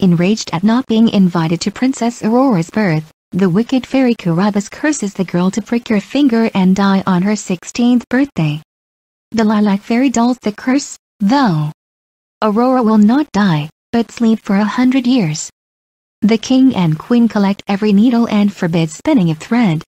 Enraged at not being invited to Princess Aurora's birth, the wicked fairy Carabosse curses the girl to prick her finger and die on her 16th birthday. The lilac fairy dulls the curse, though. Aurora will not die, but sleep for a hundred years. The king and queen collect every needle and forbid spinning of thread.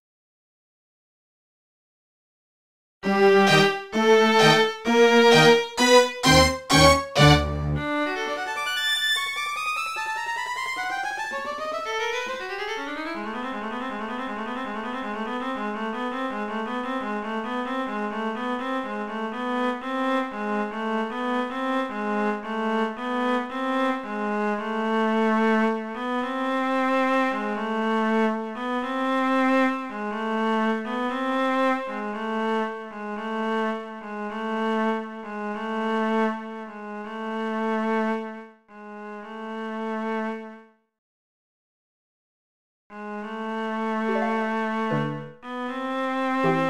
Música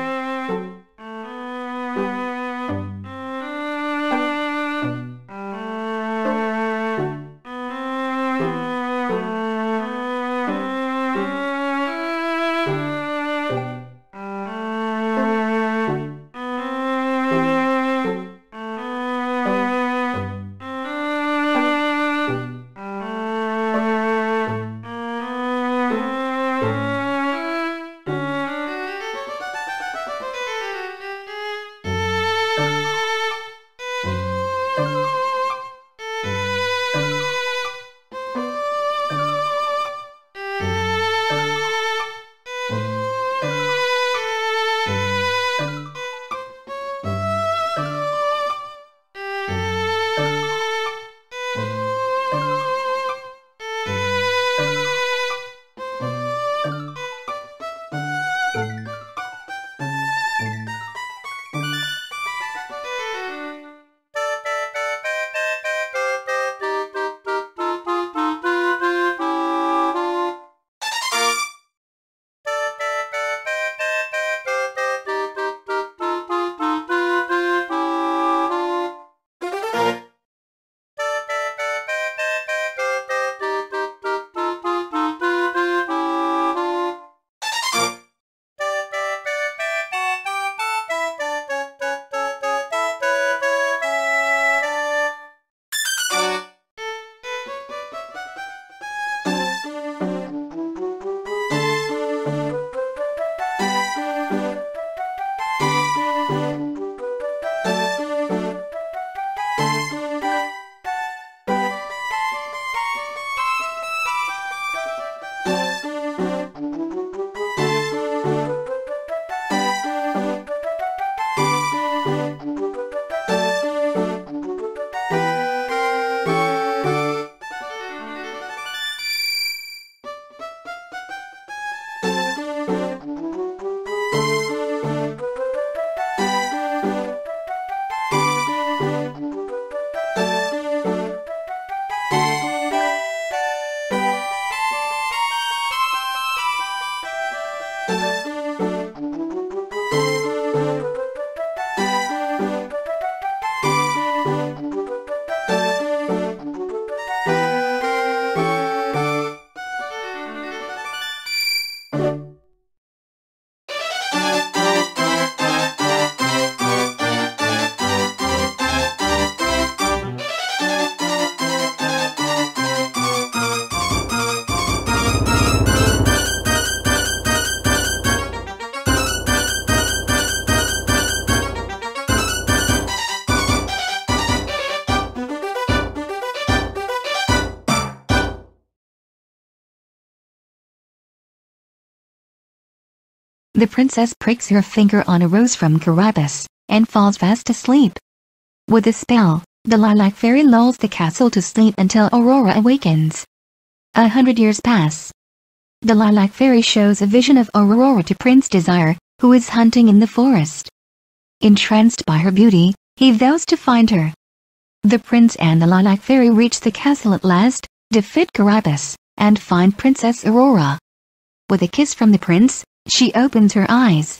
The princess pricks her finger on a rose from Carabosse, and falls fast asleep. With a spell, the lilac fairy lulls the castle to sleep until Aurora awakens. A hundred years pass. The lilac fairy shows a vision of Aurora to Prince Desire, who is hunting in the forest. Entranced by her beauty, he vows to find her. The prince and the lilac fairy reach the castle at last, defeat Carabosse, and find Princess Aurora. With a kiss from the prince, she opens her eyes.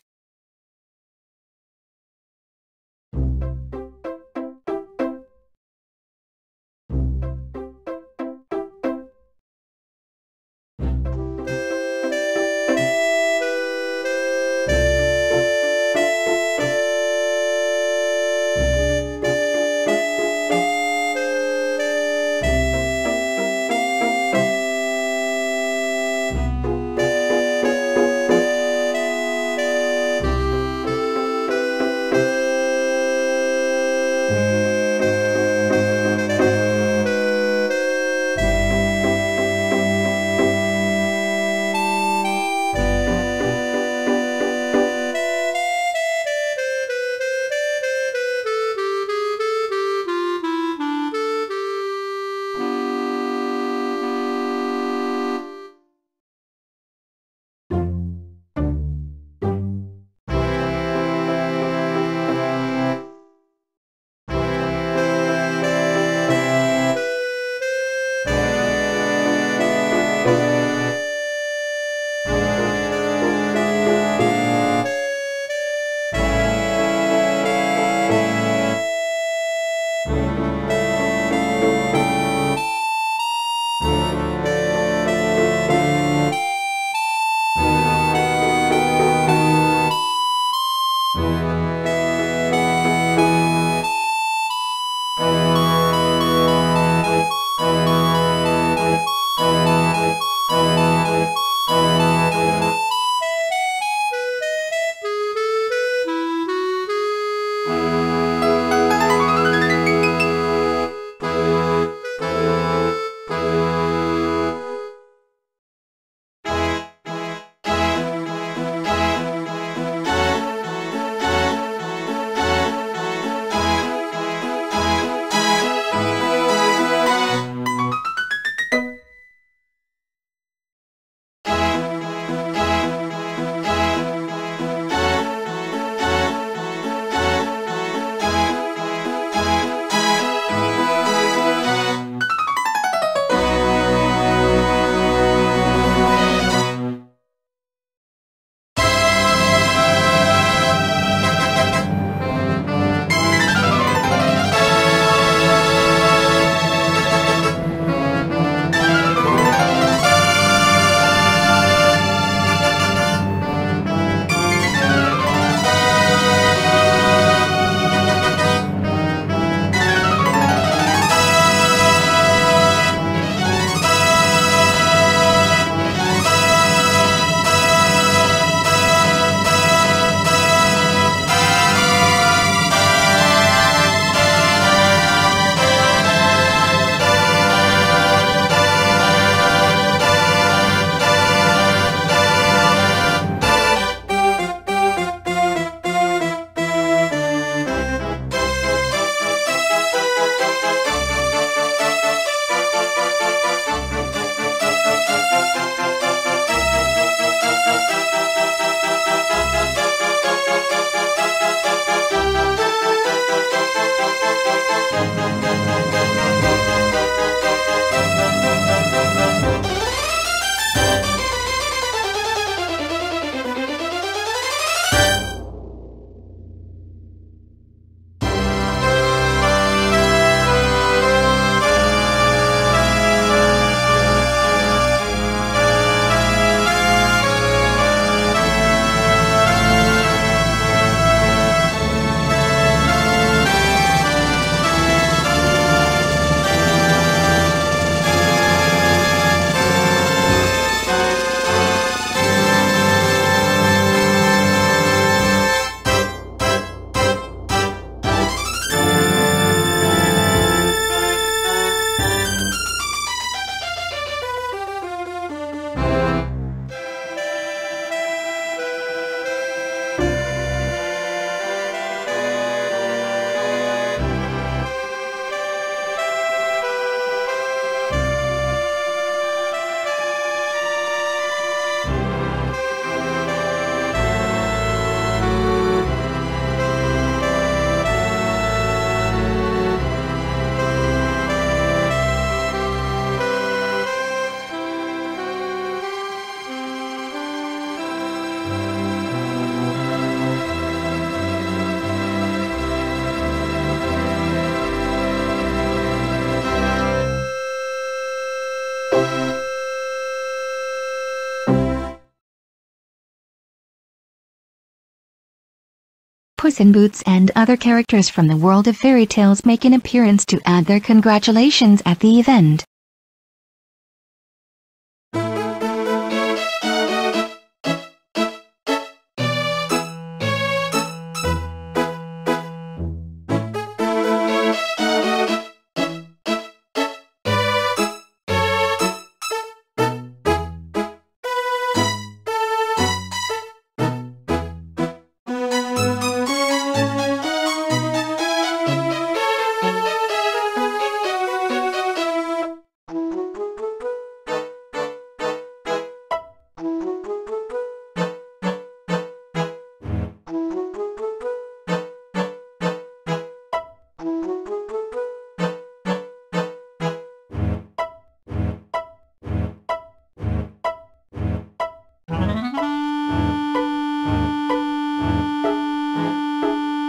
Puss in Boots and other characters from the world of fairy tales make an appearance to add their congratulations at the event.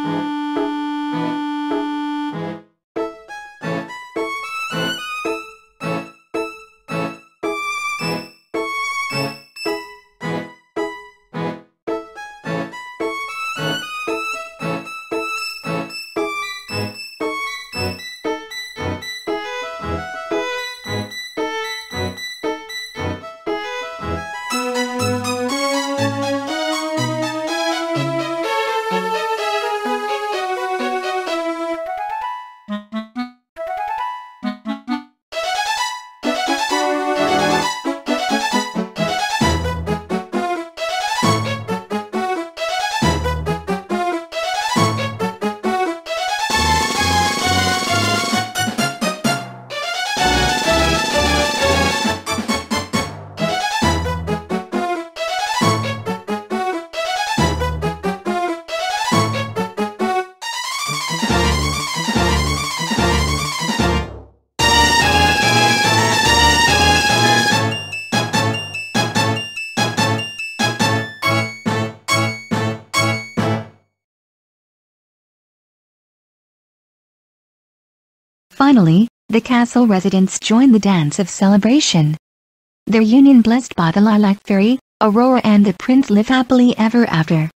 Mm-hmm. Finally, the castle residents join the dance of celebration. Their union blessed by the lilac fairy, Aurora and the prince live happily ever after.